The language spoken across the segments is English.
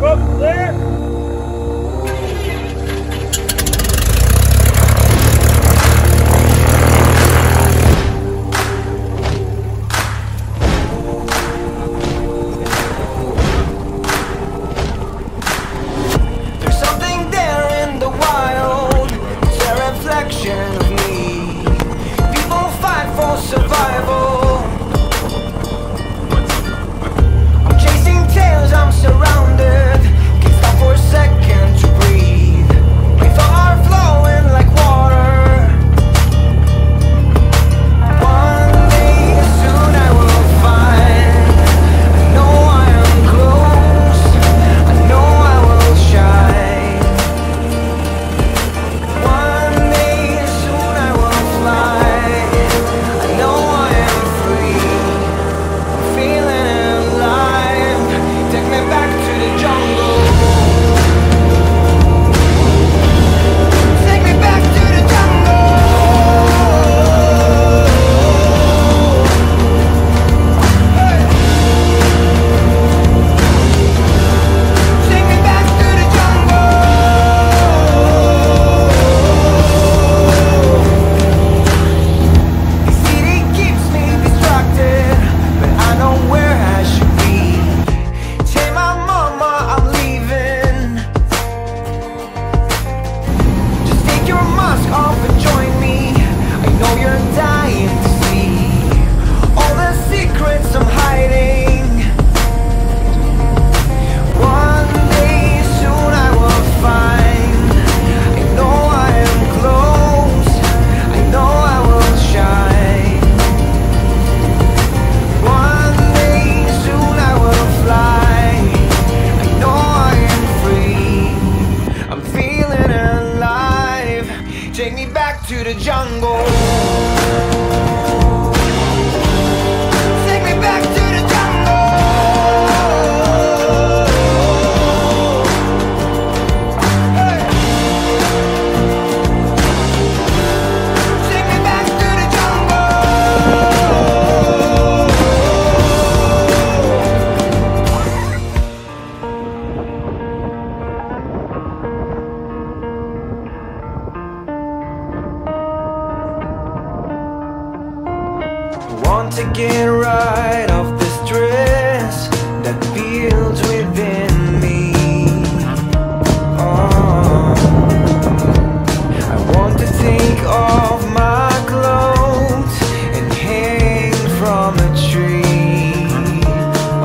Up there. the jungle. Want to get right off the stress that builds within me. Oh. I want to take off my clothes and hang from a tree.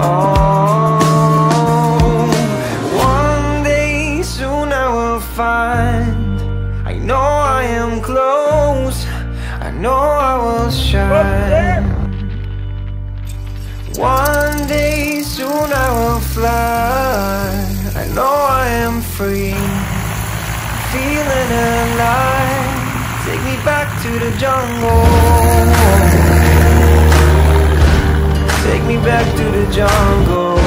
Oh, one day soon I will find. I know I am close. I know I will shine. One day soon I will fly. I know I am free. Feeling alive. Take me back to the jungle. Take me back to the jungle.